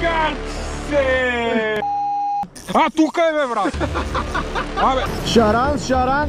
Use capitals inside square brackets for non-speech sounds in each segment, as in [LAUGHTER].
Cațe! A, tu că e, brat! Șaran, șaran!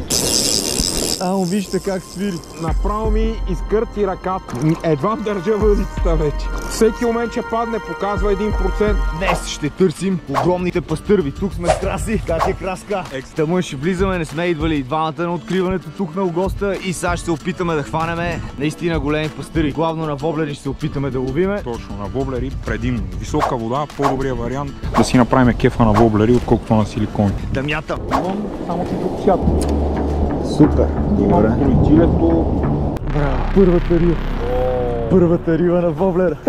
Амо вижте как свири. направо ми изкърти ръката. Едва държа въдицата вече. Всеки момент ще падне, показва 1%. Днес ще търсим огромните пастърви. Тук сме с Краси. Как е Краска? Екстъмън ще влизаме, не сме идвали и двамата на откриването тук на Огоста и сега ще се опитаме да хванеме наистина големи пастъри. Главно на воблери ще се опитаме да ловиме. Точно, на воблери предимно. Висока вода, по-добрият вариант да си направим кефа на воблери, отколкото на силикони. Да мятам. Само ти тук. Супер. Имам проитилето. Браво. Първата риба. Първата риба на воблера. [LAUGHS]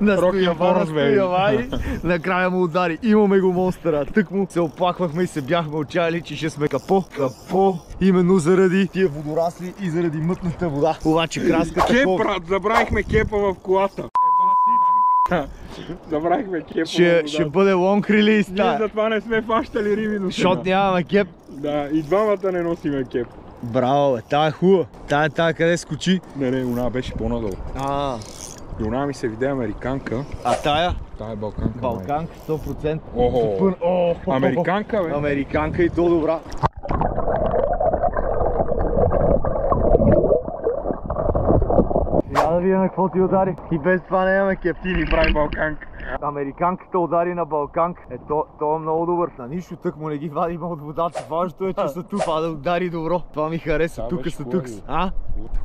на and стоява, и накрая му удари. Имаме го монстъра. Тък му се оплаквахме и се бяхме отчаяли, че ще сме капо. Капо. Именно заради тия водорасли и заради мътната вода. Обаче краската Кеп, брат, забравихме кепа в колата. Забравихме кепа в Ще, ще бъде лонг релиз. Ние затова не сме фащали риби до сега. Защото нямаме кеп. Да, и двамата не носиме кеп. Браво, бе. Тая е хубава. Тая, тая къде скочи? Не, не, она беше по-надолу. А, И она ми се виде американка. а тая? Тая е балканка. Балканка 100%. Охо. Американка, бе. Американка и то добра. Я да видим какво ти удари. И без това нямаме кеп. Ти ни прави балканка. Американката удари на Балканка. Е, то, то е много добър. На нищо тък му не ги вадим от водата. Важното е, че са тук. Това да удари добро. Това ми хареса. Тук са тук. А?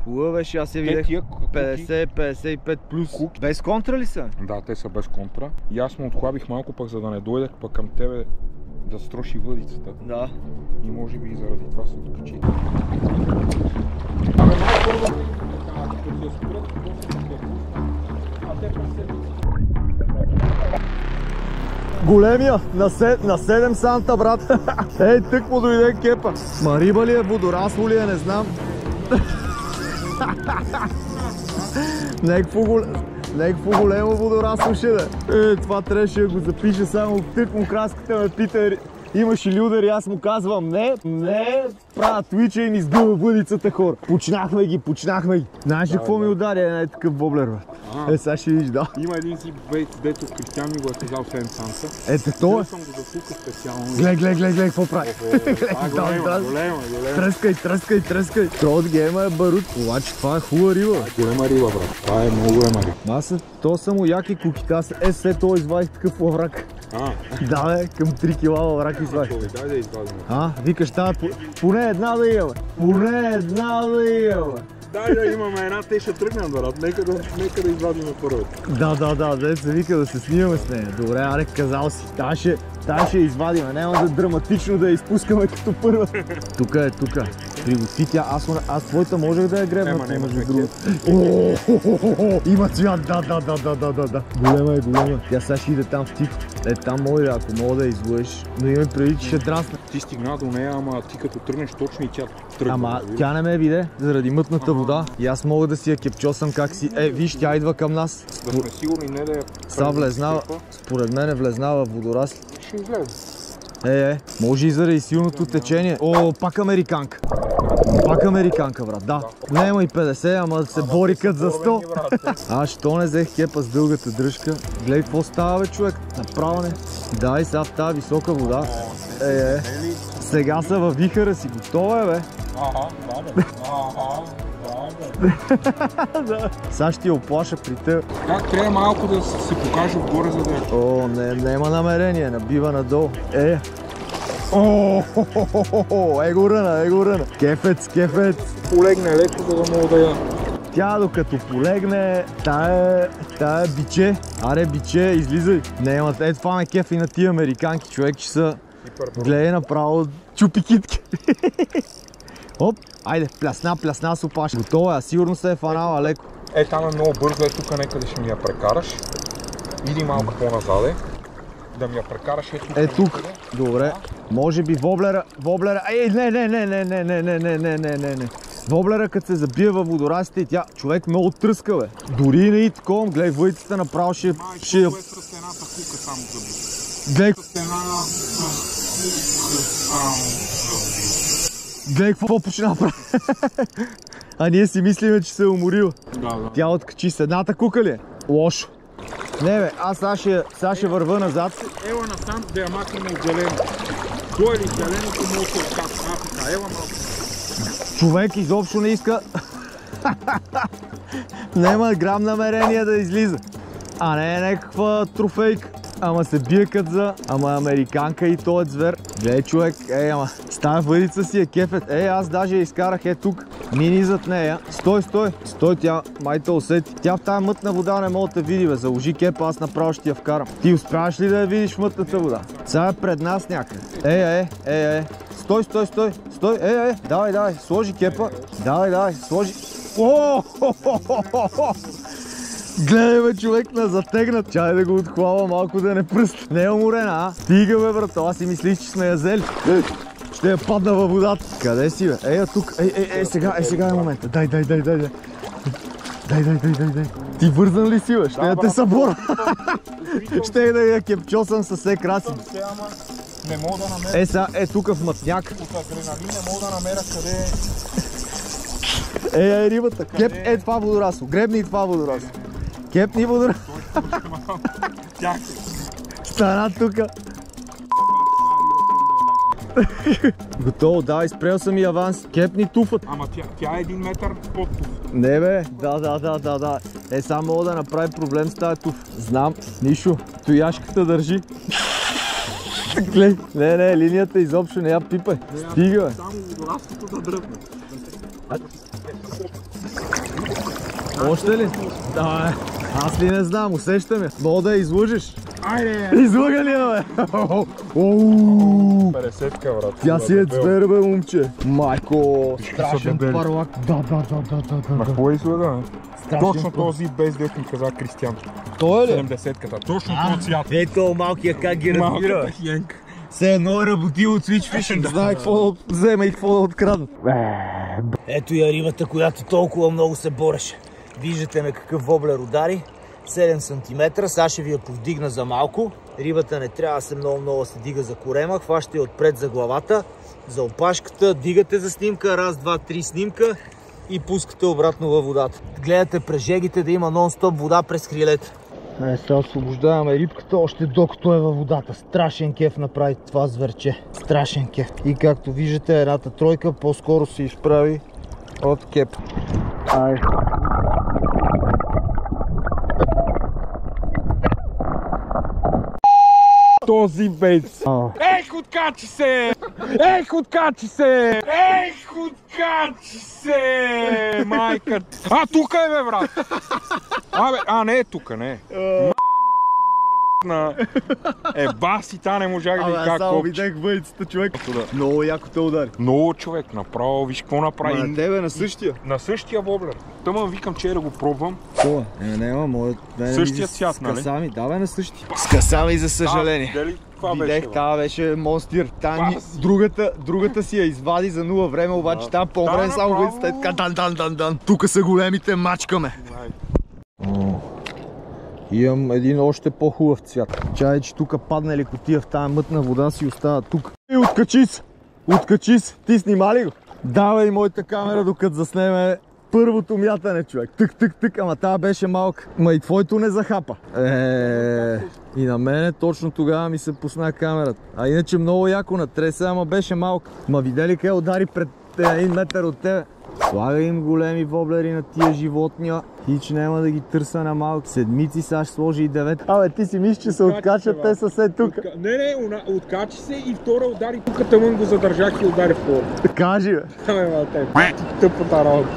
Хубава беше, аз я видях. тия куки- 50-55 плюс. Куки. Без контра ли са? Да, те са без контра. И аз му отхлабих малко пък, за да не дойде пък към тебе да строши въдицата. Да. И може би и заради това се откачи. Абе, най-първо, като се спрат, после се. А те. Големия, на, се, на 7 санта, брат. [LAUGHS] Ей, тък му дойде кепа. Ма риба ли е, водорасло ли е, не знам. [LAUGHS] Некво големо. Големо водорасло ще да. е. Това трябваше да го запиша само тък му краската ме пита. Имаш ли удар и аз му казвам не, не, правя твича и ми сгъва въдицата хора. Почнахме ги, почнахме ги. Знаеш ли какво ми удари? Е, такъв воблер, бе. Е, сега ще видиш, да. Има един си бейт, дето Кристиан ми го е казал 7 санса. Ете, то е. Съм го за тук специално. Гледай, гледай, гледай, гледай, какво прави. [LAUGHS] Голема, голема, голема. Тръскай, тръскай, тръскай. То от гейма е барут. Обаче това е хубава риба. Голема риба, брат. Това е много голема риба. Аз са, то са му яки куките. Аз е след това извадих такъв лаврак. Да, бе, към 3 кила лаврак извадих. дай да извадим. А, викаш по- поне една да имаме. Поне една да имаме. Дай да имаме една, те ще тръгнат, брат. Нека да, нека да извадим първата. Да, да, да, да се вика да се снимаме с нея. Добре, аре, казал си. Тая ще, тая ще я извадим. Няма да драматично да я изпускаме като първа. Тука е, тука. Приготви тя. Аз, аз твоята можех да я гребна. Ема, не, между другото. Хо. Има цвят, да, да, да, да, да, да, да. Голема е, голема. Тя сега ще иде там в тих. Е, там може да, ако мога да я излъжеш. Но имай преди, че ще драсне. Ти стигна до нея, ама ти като тръгнеш точно и тя тръгва. Ама тя не ме виде заради мътната вода. И аз мога да си я кепчосам как си. Е, виж, тя идва към нас. Да сме сигурни не да я... Са влезнава, според мен е влезнава водорасли. Ще излезе. Е, е, може и заради силното течение. О, пак американка. Пак американка, брат, да. Нема и 50, ама се бори кът за 100. Аз що не взех кепа с дългата дръжка. Гледай какво става, бе, човек. Направо не. Да, и сега в тази висока вода. Е, е. Сега са във вихара си. Готова е, бе. Ага, да бе. Ага, да. Сега ще я оплаша при те. Как трябва малко да се покаже отгоре, за да. О, не, няма намерение, набива надолу. Е. О, е го ръна, е го ръна. Кефец, кефец. Полегне леко, за да мога да я... Тя докато полегне, тая, тая биче, аре биче, излизай. Не, ама е това ме кефи на тия американки, човек, че са, гледай направо, чупи китки. [LAUGHS] Оп, айде, плясна, плясна с опаш. Готова е, сигурно се е фанала леко. Е, там е много бързо, е тук някъде ще ми я прекараш. Иди малко по-назаде. Да ми я прекараш е тук. Е тук. Добре. Може би воблера, воблера, ей, не, не, не, не, не, не, не, не, не, не, не, не. Воблера, като се забие във водорастите, тя човек много тръска, бе. Дори не и такова, гледай, въйцата направо ще, ще я... е с растената кука само за Гледай, Стена... гледай какво почина прави. а ние си мислиме, че се е уморила. Да, да. Тя откачи с едната кука ли е? Лошо. Не бе, аз сега ще, сега ще върва назад. Ела насам да я махнем от зелено. Той ли зеленото може да откат Африка? Ела малко. Човек изобщо не иска. [LAUGHS] Нема грам намерение да излиза. А не е някаква трофейка. Ама се бие кът за... Ама е американка и той е звер. Гледай човек, ей ама, с тази въдица си е кефет. Ей, аз даже я изкарах е тук. Мини зад нея. Стой, стой. Стой, тя майта усети. Тя в тази мътна вода не мога да те види, бе. Заложи кепа, аз направо ще я вкарам. Ти успяваш ли да я видиш мътната вода? Сега е пред нас някъде. Ей, ей, ей, ей. Стой, стой, стой, стой, ей, ей, давай, давай, сложи кепа, давай, давай, сложи. О, Гледай бе човек на затегнат. Чай да го отхлава малко да не пръст. Не е уморена, а? Стига бе брат, аз си мислиш, че сме я взели. Ще я падна във водата. Къде си бе? Ей, тук. Ей, ей, ей, сега, ей, сега е момента. Дай, дай, дай, дай, дай. Дай, дай, дай, дай, дай. Ти вързан ли си бе? Ще я те събора. [LAUGHS] Ще я да я кепчосам със все краси. Не мога да намеря. Е, сега е тук в мътняк. От адреналин не мога да намеря къде е. Е, е рибата. Кеп е това водорасло. Гребни и това водорасло. Кепни водорасло. Тях. Стана тука. Готово, да, изпрел съм и аванс. Кепни туфът. Ама тя, тя е един метър под туф. Не бе, да, да, да, да, да. Е, само мога да направи проблем с тази туф. Знам, Нишо, тояшката държи. Глей, не, не, линията изобщо не я пипай. Стига, бе. Само водораслото да дръпне. Още ли? Да, бе. Аз ли не знам, усещам я. Мога да я излъжеш. Айде! Излъга ли я, бе? Оу! 50-ка, брат. Тя си е звер, бе, момче. Майко, страшен парлак. Да, да, да, да, да, да. какво излага, бе? Страшен Точно този без дет ми каза Кристиан. Той е ли? 70-ката. Точно този цвят. Ето малкия как ги разбира. Малката бе. хиенка. Все едно е работил от Switch Fishing. Знае какво да вземе и какво да откраднат. Ето я рибата, която толкова много се бореше. Виждате на какъв воблер удари. 7 см. Сега ще ви я повдигна за малко. Рибата не трябва да се много много да се дига за корема. Хващате я отпред за главата, за опашката. Дигате за снимка. Раз, два, три снимка. И пускате обратно във водата. Гледате през жегите да има нон-стоп вода през хрилете. Е, сега освобождаваме рибката още докато е във водата. Страшен кеф направи това зверче. Страшен кеф. И както виждате, едната тройка по-скоро се изправи от кеп. Ай. Този бейц. Ех, откачи се! Ех, откачи се! Ех, откачи се! Майка. А, тука е, бе, брат. Абе, а, не е тука, не. На... Е, баси, та не можах да ви как копче. въйцата, човек. Много яко те удари. Много човек, направо, виж какво направи. на тебе на същия. На същия воблер. Тъма викам, че е да го пробвам. Това? Е, няма, моят... Същия цвят, нали? С касами, да бе, на същия. С касами, за съжаление. Да, дали това Видех, беше? бе? тази беше монстир. Та ни, другата, другата си я извади за нула време, обаче там по-време Да, само направо. въйцата е така дан дан дан дан. Тука са големите, мачкаме. Имам един още по-хубав цвят. Чай, че тук падне ли котия в тази мътна вода си остава тук. И откачи се! Откачи се! Ти снима ли го? Давай моята камера докато заснеме първото мятане, човек. Тък, тък, тък, ама тази беше малка. Ма и твоето не захапа. Е, и на мене точно тогава ми се пусна камерата. А иначе много яко натреса, ама беше малка. Ма видели къде удари пред един метър от тебе? Слага им големи воблери на тия животни. Хич няма да ги търса на малки. Седмици сега ще сложи и девет. Абе, ти си мислиш, че се откачат, те са все тук. Отка- Не, не, уна- откачи се и втора удари тук, тъмън го задържах и удари в колата. Кажи, бе. Аме, ма, те, тъпата работа.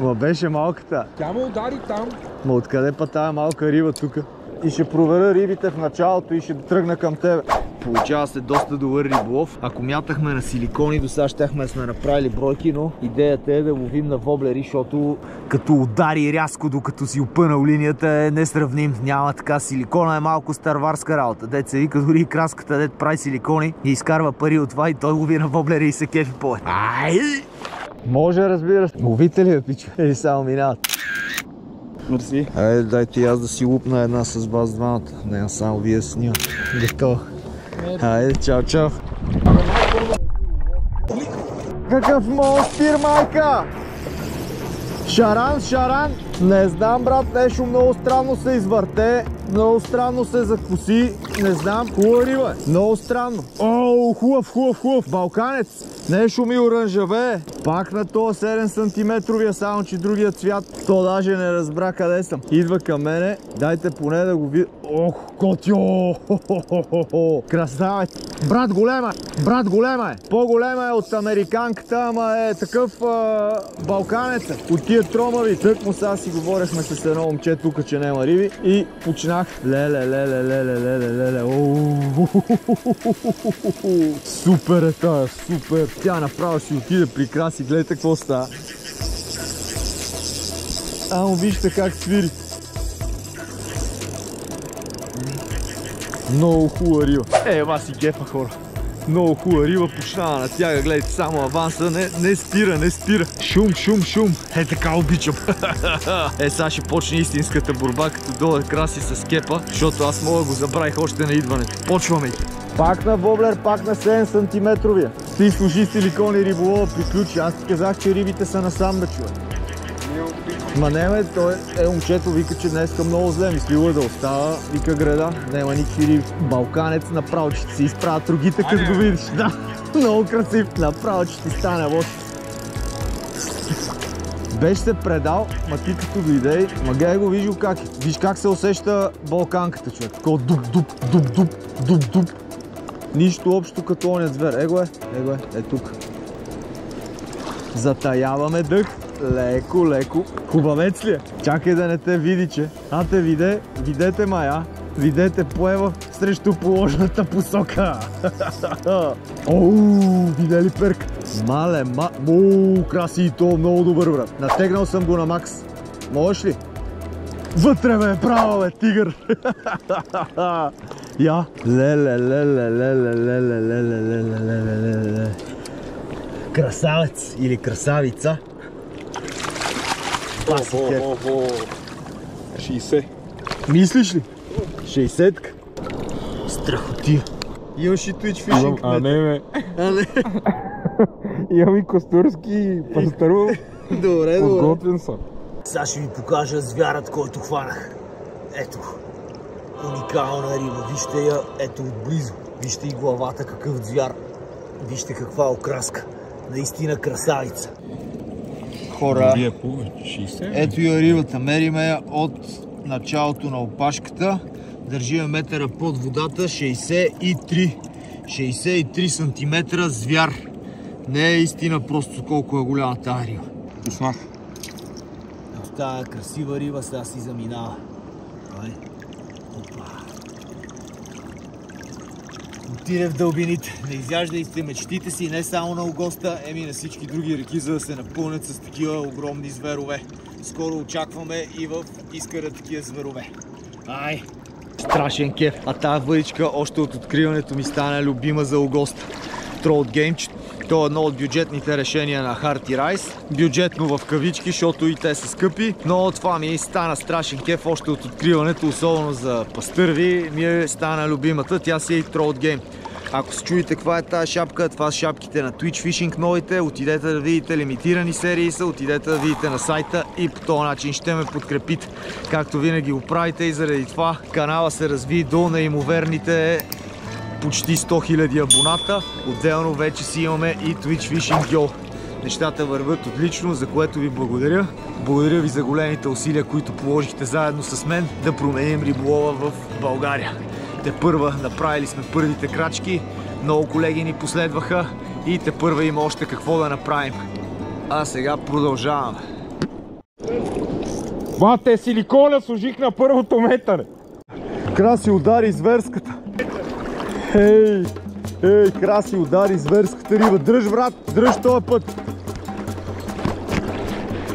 Ма беше малката. Тя ме удари там. Ма откъде па тая малка риба тук? И ще проверя рибите в началото и ще тръгна към тебе. Получава се доста добър риболов. Ако мятахме на силикони, до сега щяхме да сме направили бройки, но идеята е да ловим на воблери, защото Като удари рязко, докато си опънал линията е несравним. Няма така. Силикона е малко старварска работа. Дет се вика дори и краската, дет прави силикони и изкарва пари от това и той лови на воблери и се кефи повече. Ай! Може, разбира се. Ловите ли, бе, пича? Или само минават? Мерси. Айде, дайте аз да си лупна една с вас двамата. Не, само вие снимате. Готово. Айде, чао, чао. Какъв монстир, майка! Шаран, шаран! Не знам, брат, нещо много странно се извърте. Много странно се закуси. Не знам. Хубава риба е. Много странно. О, хубав, хубав, хубав. Балканец. Не шуми оранжаве. Пак на то 7 см, само че другия цвят. То даже не разбра къде съм. Идва към мене. Дайте поне да го видя. Ох, котио! [LAUGHS] Красавец! Брат голема е! Брат голема е! По-голема е от американката, ама е такъв а, балканец. От тия тромави. Тък му сега си говорехме с едно момче тук, че няма риби. И почнах. Леле, леле, леле, леле, леле. Супер е тая, супер. Тя направо си отиде при краси. Гледайте какво става. Амо вижте как свири. Много хубава риба. Е, ма си кефа хора. Много хубава риба, почнава на тяга, гледайте само аванса, не, не спира, не спира. Шум, шум, шум. Е, така обичам. [LAUGHS] е, сега ще почне истинската борба, като доле краси с кепа, защото аз мога да го забравих още на идването. Почваме. Пак на воблер, пак на 7 см. Ти служи силикон и риболова приключи. Аз ти казах, че рибите са насам, бе, човек. Ма не, бе, той е момчето, вика, че днеска много зле. Мислило е да остава, вика града, няма никакви. Балканец направо, че се изправят другите, като го видиш. Да, много красив. Направо, че ти стане лошо. Беше се предал, ма ти като дойде, ма гледай го, виж го как е. Виж как се усеща балканката, човек. Такова дуп, дуп, дуп, дуп, дуп, дуп. Нищо общо като оня звер. Его е, его е, е тук. Затаяваме дъх. Леко, леко. Хубавец ли е? Чакай да не те види, че. А те виде, видете мая. Видете поева срещу положната посока. Оу, виде ли перк? Мале, ма... Оу, краси и то много добър, брат. Натегнал съм го на макс. Можеш ли? Вътре бе, право бе, тигър! Я! Леле, леле, леле, леле, леле, леле, леле, леле. Красавец или красавица. Ого, 60. Мислиш ли? 60-ка. Страхотия. Имаш и Twitch фишинг. А не, бе. А, не. Имам и Костурски [LAUGHS] пастърво. Добре, добре. Подготвен съм. Сега ще ви покажа звярат, който хванах. Ето. Уникална риба. Вижте я ето отблизо. Вижте и главата какъв звяр. Вижте каква окраска. Наистина красавица. Хора, Вие по 60? ето я рибата. Мериме я от началото на опашката. Държиме метъра под водата. 63. 63 см звяр. Не е истина просто колко е голяма тази риба. Писнах. В тая красива риба сега си заминава. Ай. Отиде в дълбините. Не изяждайте мечтите си не само на Огоста, еми на всички други реки, за да се напълнят с такива огромни зверове. Скоро очакваме и в Искъра такива зверове. Ай! Страшен кеф. А тази въдичка още от откриването ми стана любима за Огоста. Тролд Геймч. То е едно от бюджетните решения на Харти Райс. Бюджетно в кавички, защото и те са скъпи. Но това ми стана страшен кеф още от откриването, особено за пастърви. Ми е стана любимата. Тя си е и Тролд Гейм. Ако се чуете каква е тази шапка, това са шапките на Twitch Fishing новите. Отидете да видите лимитирани серии са, отидете да видите на сайта и по този начин ще ме подкрепите. Както винаги го правите и заради това канала се разви до неимоверните почти 100 000 абоната. Отделно вече си имаме и Twitch Fishing Girl. Нещата върват отлично, за което ви благодаря. Благодаря ви за големите усилия, които положихте заедно с мен да променим риболова в България. Те първа направили сме първите крачки, много колеги ни последваха и те първа има още какво да направим. А сега продължаваме. Бате, силикона служих на първото метър. Краси удари зверската. Ей, ей, краси удари зверската риба. Дръж, брат, дръж този път.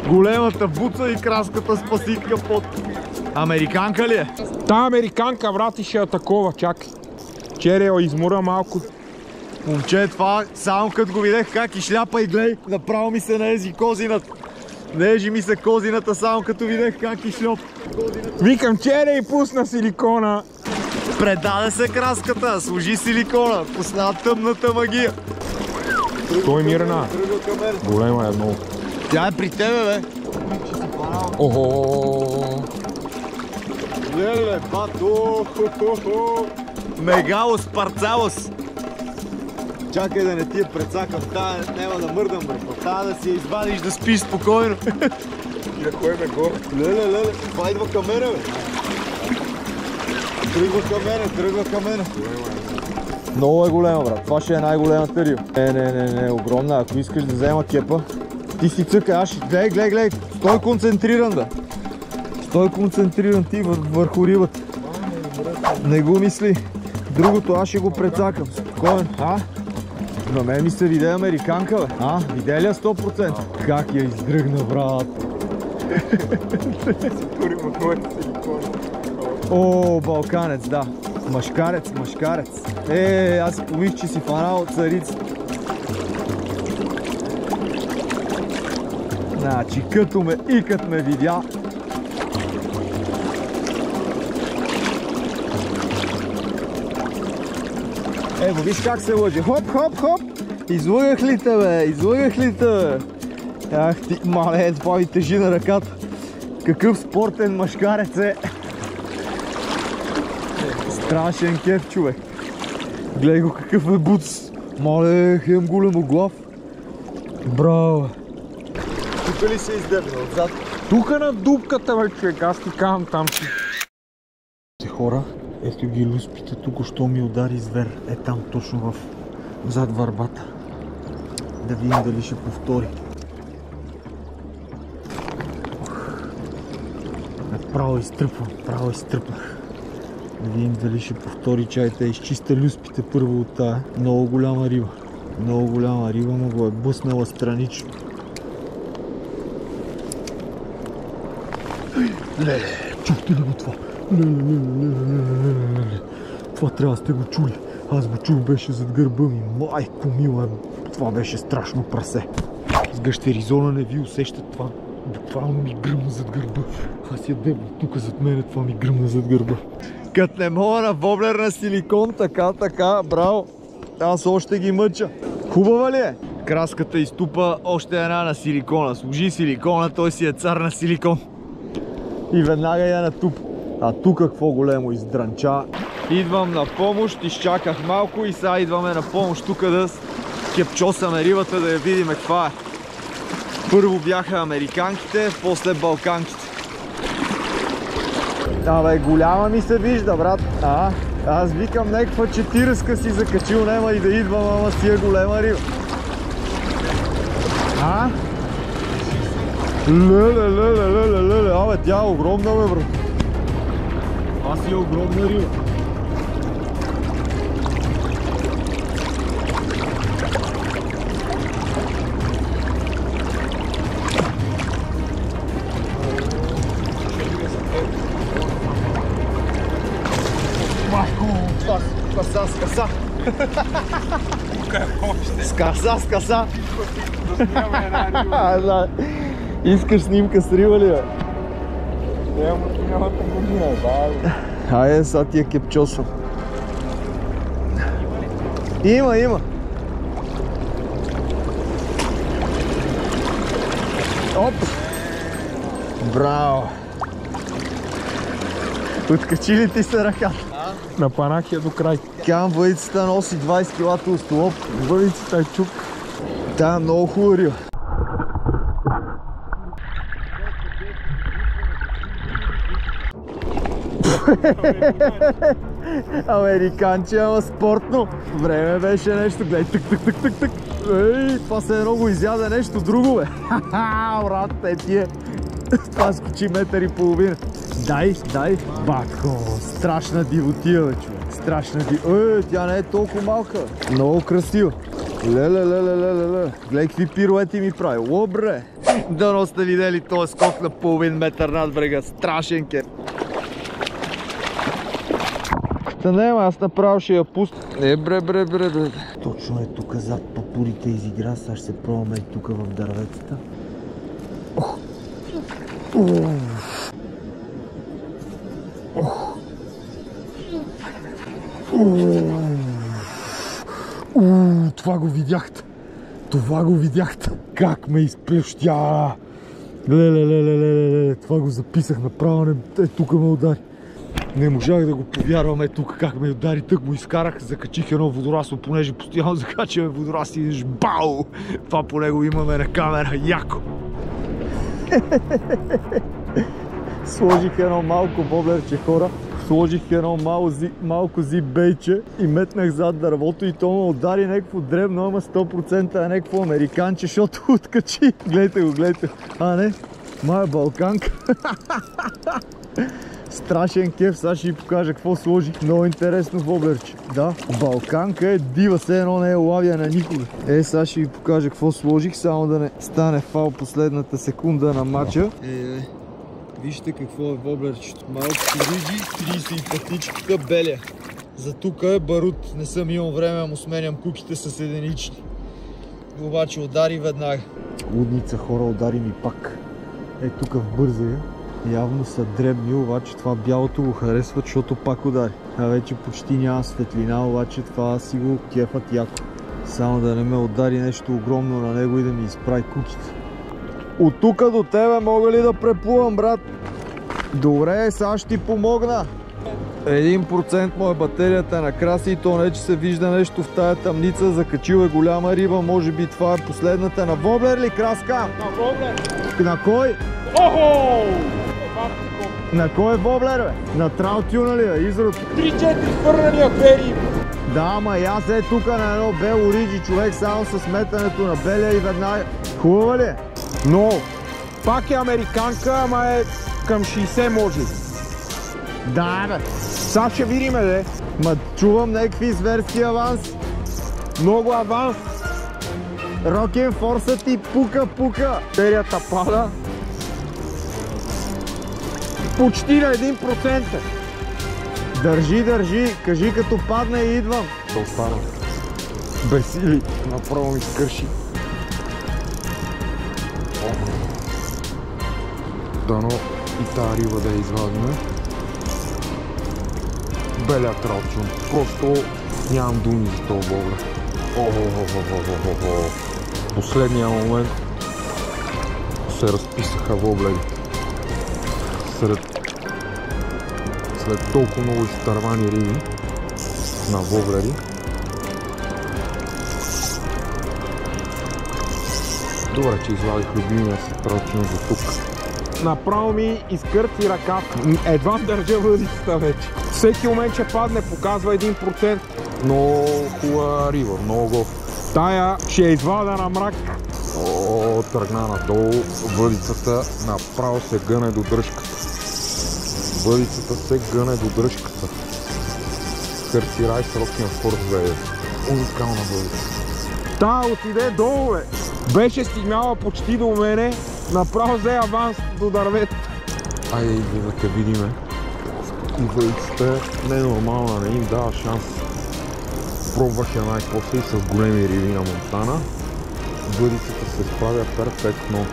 Големата буца и краската спаситка под... Американка ли е? Та американка, брат, и ще я такова, чакай. Вчера я измура малко. Момче, това само като го видях как и шляпа и глей, направо ми се наези козината. Нежи ми се козината само като видях как и шлеп. Викам, вчера и пусна силикона. Предаде се краската, служи силикона, пусна тъмната магия. Той мирна. Голема е много. Тя е при тебе, бе. Охо. Леле, бато! Мегалос, парцалос! Чакай да не ти я прецакам, тая няма да мърдам, бре. Тая да си я извадиш да спиш спокойно. И да ходим горе. Леле, леле, това идва към мене, бе. Тръгва към мене, тръгва към мене. Много е голема, брат. Това ще е най-големата риба. Не, не, не, не, огромна. Ако искаш да взема кепа, ти си цъка. Аз ще... Гледай, гледай, гледай. Стой концентриран, да. Стой концентриран ти вър- върху рибата. Не го мисли. Другото аз ще го прецакам. Спокоен. А? На мен ми се виде американка, бе. А? Виде ли я 100%? Как я издръгна, брат? От моите силикони. О, балканец, да. Машкарец, машкарец. Е, аз си помих, че си фанал царица. Значи, като ме и като ме видя, Ево, виж как се лъже. Хоп, хоп, хоп. Излъгах ли те, бе? Излъгах ли те, бе? Ах ти, мале, това ви тежи на ръката. Какъв спортен машкарец е. Страшен кеф, човек. Гледай го какъв е буц. Мале, хем големо глав. Браво. Тук ли се издебна отзад? Тука на дупката, бе, човек. Аз ти казвам там си. Хора, ето ги люспите, тук що ми удари звер. Е там, точно в зад върбата. Да видим дали ще повтори. Право изтръпвам, право изтръпнах. Да видим дали ще повтори чайта. Изчиста люспите първо от тая. Много голяма риба. Много голяма риба му го е бъснала странично. Леле, чухте ли го това? Леле, леле, леле, леле. Това трябва да сте го чули. Аз го чух, беше зад гърба ми. Майко мила, това беше страшно прасе. С гъщеризона не ви усещат това. Буквално ми гръмна зад гърба. Аз я дебна тук зад мене, това ми гръмна зад гърба. Кът не мога на воблер на силикон, така, така, браво. Аз още ги мъча. Хубава ли е? Краската изтупа още една на силикона. Служи силикона, той си е цар на силикон. И веднага я натуп. А тук какво големо издранча. Идвам на помощ, изчаках малко и сега идваме на помощ тук да кепчосаме рибата, да я видим каква е. Първо бяха американките, после балканките. Абе, голяма ми се вижда, брат. А, аз викам някаква четиръска си закачил, нема и да идвам, ама си е голема риба. А? Леле, леле, леле, леле, абе, тя е огромна, бе, брат. Това си е огромна риба. Скъса. Скъса, скъса. Няма една риба. А, да. Искаш снимка с риба ли, бе? Няма, няма тъмнина, да. Хайде, сега ти я кепчосвам. Има, има. Оп! Браво! Откачи ли ти се ръката? Напанах я до край. Кам въдицата носи 20 кг толстолоб. Въдицата е чук. Е много хубава риба. Американче, ама спортно. Време беше нещо. Гледай, тък, тък, тък, тък, тък. Ей, това се едно го изяде нещо друго, бе. Ха-ха, [LAUGHS] брат, те тие. Това скочи метър и половина. Дай, дай. Батко, страшна дивотия, бе, човек. Страшна дивотия. Е, тя не е толкова малка. Много красива. Леле, леле, леле, леле. Гледай какви пируети ми прави. О, бре. Дано сте видели този скок на половин метър над брега. Страшен кер. Та не, аз направо ще я пусна. Е, бре, бре, бре, бре. Точно е тук зад папурите изигра. Сега ще се пробваме и тук в дърветата. Ох. Уф. Ох. Това го видяхте. Това го видяхте. Как ме изплющя. Леле, леле, леле, леле, това го записах направо. Не... Е, тук ме удари. Не можах да го повярвам, е тук как ме удари, тък му изкарах, закачих едно водорасло, понеже постоянно закачаме водорасли и бау! Това по него имаме на камера, яко! [LAUGHS] Сложих едно малко воблерче хора, сложих едно мал, зи, малко зибейче и метнах зад дървото и то ме удари някакво дребно, ама 100% е някакво американче, защото [LAUGHS] откачи. Гледайте го, гледайте. А, не, моя балканка. [LAUGHS] Страшен кеф, сега ще ви покажа какво сложих. Много интересно воблерче. Да, балканка е дива, все едно не е лавия на никога. Е, сега ще ви покажа какво сложих, само да не стане фал последната секунда на матча. Е, е. Вижте какво е воблерчето. Малко риджи, 35-тичката беля. За тук е барут. Не съм имал време му сменям куките с единични. Обаче удари веднага. Лудница хора, удари ми пак. Е, тук в бързия. Явно са дребни, обаче това бялото го харесва, защото пак удари. А вече почти няма светлина, обаче това си го кефат яко. Само да не ме удари нещо огромно на него и да ми изправи куките. От тук до тебе мога ли да преплувам, брат? Добре, сега ще ти помогна. 1% му е батерията на краси и то не, че се вижда нещо в тая тъмница. Закачила е голяма риба, може би това е последната. На воблер ли, краска? На воблер! На кой? Охо! На кой е воблер, бе? На траутюна ли е? Изрод? 3-4 хвърляния бери! Да, ама и аз е тук на едно бело риджи човек само с метането на белия и веднага. Хубава ли е? Но, пак е американка, ама е към 60 може. Да, бе. Сега ще видим, де. Ма чувам някакви зверски аванс. Много аванс. Рокен форса ти пука, пука. Серията пада. Почти на 1%. Държи, държи. Кажи като падне и идвам. Да остана. Бесили. Направо ми скърши. Дано и тази риба да я извадиме. Беля тралчун. Просто нямам думи за този. Охо-хо-хо-хо-хо-хо. Последния момент се разписаха воблери. Сред след толкова много изтървани риби на воблери. Добре, че извадих любимия си тралчин за тук. Направо ми изкърци ръката. Едва държа въдицата вече. Всеки момент ще падне, показва 1%. Много хубава риба, много. Тая ще я извада на мрак. О, тръгна надолу. Въдицата направо се гъне до дръжката. Въдицата се гъне до дръжката. Къртирай с рокния форс, бе. Уникална въдица. Та отиде долу, бе. Беше стигнала почти до мене. Направо взе аванс до дървето. Айде, да те видиме. И въдицата не е нормална, не им дава шанс. Пробвах я най-после и с големи риби на Монтана. Въдицата се справя перфектно.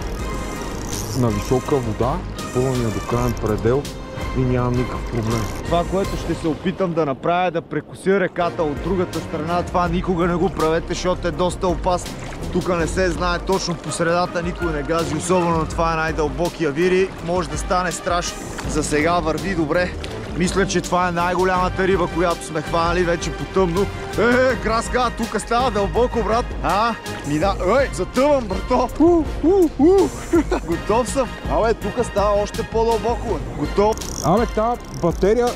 На висока вода, пълния до крайен предел и нямам никакъв проблем. Това, което ще се опитам да направя е да прекуся реката от другата страна. Това никога не го правете, защото е доста опасно. Тук не се знае точно по средата, никой не гази, особено това е най-дълбокия вири. Може да стане страшно. За сега върви добре. Мисля, че това е най-голямата риба, която сме хванали вече по тъмно. Е, краска, тук става дълбоко, брат. А, ми да... Ей, затъвам, брато. У, у, у. [LAUGHS] Готов съм. Абе, тук става още по-дълбоко. Готов. Абе, тази батерия,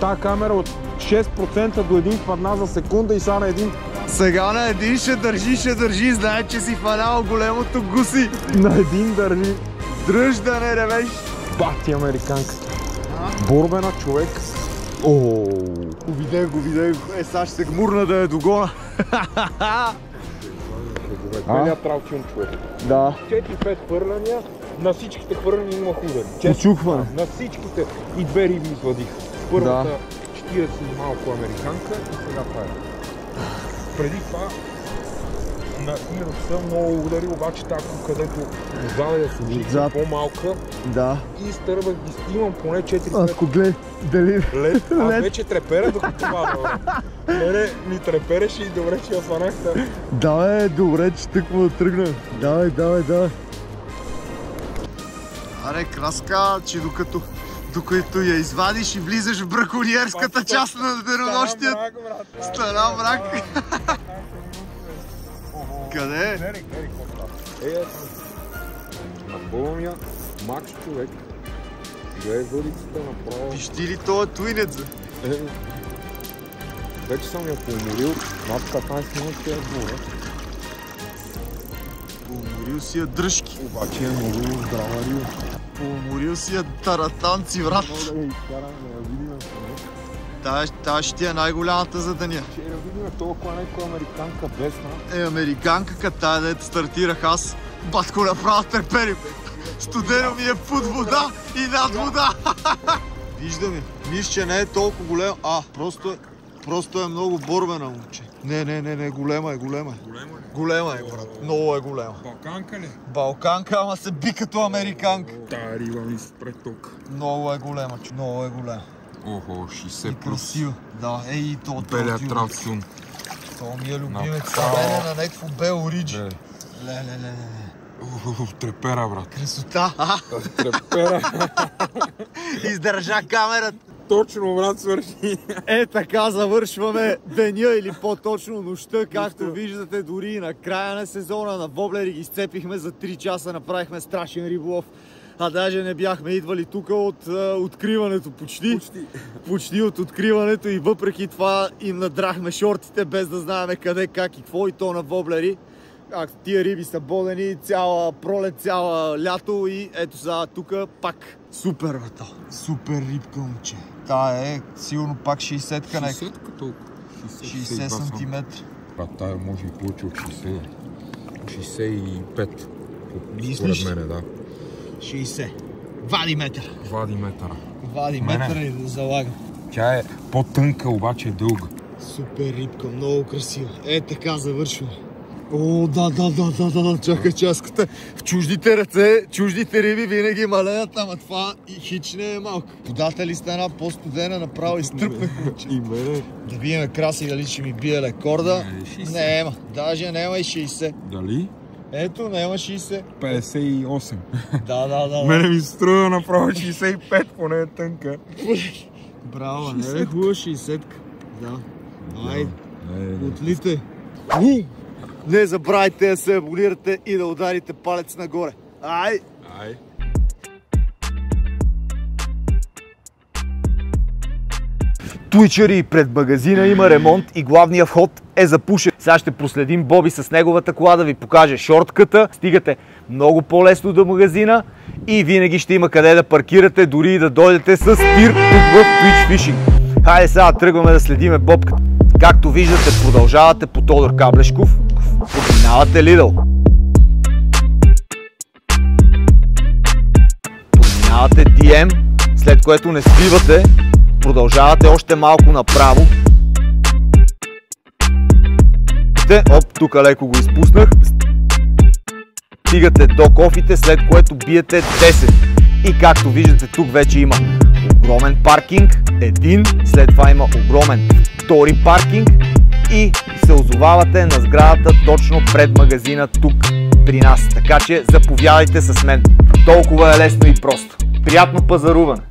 тази камера от 6% до 1 падна за секунда и сега на един Сега на един ще държи, ще държи. Знае, че си фанал големото гуси. на един държи. Дръж да не ревеш. Бати американка. Борбена човек. О, Видях го, видях го. Е, сега ще се гмурна да е догона. Белия тралчун човек. Да. 4-5 хвърляния, на всичките хвърляния има худен. Очухване. на всичките и две риби извадих. Първата 40 и малко американка и сега това е. Преди това на Ироса много удари, обаче тако, където се чика Отзад. по-малка Да. и изтървах ги. Имам поне 4-5 Ако глед, дали... лед. Аз [LAUGHS] Лед. вече трепера докато това Мене ми трепереше и добре, че я фанах. да. Давай, добре, че тъкмо да тръгнем. Давай, давай, давай. Аре, краска, че докато Докато я извадиш и влизаш в браконьерската част на денонощият. Стара мрак. Къде е? Гледай, гледай какво става. Е. На болния Макс човек. Гледай въдицата направо. Пищи ли този туинец? бе? Е, вече съм я поморил. Над 15 минути е двора. Уморил си я дръжки. Обаче е много здрава риба. Уморил си я таратанци, брат. Много да я изкарам, да я видим. Тая ще ти е най-голямата за деня. Ще я видим толкова някаква американка бесна. Е, американка, тая дето стартирах аз. Батко направо търпери, бе. Студено ми е под вода и над вода. [LAUGHS] Виждаме. Нищо, че не е толкова голем. А, просто, просто е много борбена, момче. Не, не, не, не, голема е, голема е. Голема ли? Голема е, брат. Много е голема. Балканка ли? Балканка, ама се би като американка. Тая риба ми спре тук. Много е голема, че много е голема. Охо, 60 И красива. Да, е и то. Белия то, травцун. То ми е любимец. Това е на някакво бел риджи. Ле, ле, ле, ле. Ух, Трепера, брат. Красота. Трепера. [LAUGHS] издържа камерата. Точно, брат, свърши. Е, така завършваме деня или по-точно нощта. Както виждате, дори и на края на сезона на Воблери ги сцепихме за 3 часа, направихме страшен риболов. А даже не бяхме идвали тук от а, откриването почти. Почти. Почти от откриването и въпреки това им надрахме шортите без да знаем къде, как и какво и то на Воблери. Как тия риби са бодени цяла пролет, цяла лято и ето сега тук пак супер бато. Супер рибка, момче. Та е сигурно пак 60-ка, нека. 60 като 60 см. Брат, тая може и повече от 60. 65. Мислиш? Според мене, да. 60. Вади метър. Вади метъра. Вади Мене. метър и залагам. Тя е по-тънка, обаче е дълга. Супер рибка, много красива. Е, така завършваме. О, да, да, да, да, да, да, чакай часката. В чуждите ръце, чуждите риби винаги малеят, ама това и хич не е малко. Водата ли стана по-студена, направо изтръпнах. И мене. да видим краси дали ще ми бие рекорда. Не, 60. Нема, даже няма и 60. Дали? Ето, няма 60. 58. Да, да, да. [LAUGHS] Мене ми струва направо 65, поне е тънка. Браво, не е хубава 60 Да. Е, Отлите! Не забравяйте да се абонирате и да ударите палец нагоре. Ай! Ай. Туичери пред магазина има ремонт и главният вход е запушен. Сега ще проследим Боби с неговата кола да ви покаже шортката. Стигате много по-лесно до магазина и винаги ще има къде да паркирате, дори и да дойдете с тук в Twitch Fishing. Хайде сега тръгваме да следиме Бобката. Както виждате, продължавате по Тодор Каблешков, подминавате Лидъл. Подминавате DM, след което не свивате, продължавате още малко направо. Те, Оп, тук леко го изпуснах. Стигате до кофите, след което биете 10. И както виждате, тук вече има огромен паркинг, един, след това има огромен втори паркинг и се озовавате на сградата точно пред магазина тук при нас. Така че заповядайте с мен. Толкова е лесно и просто. Приятно пазаруване!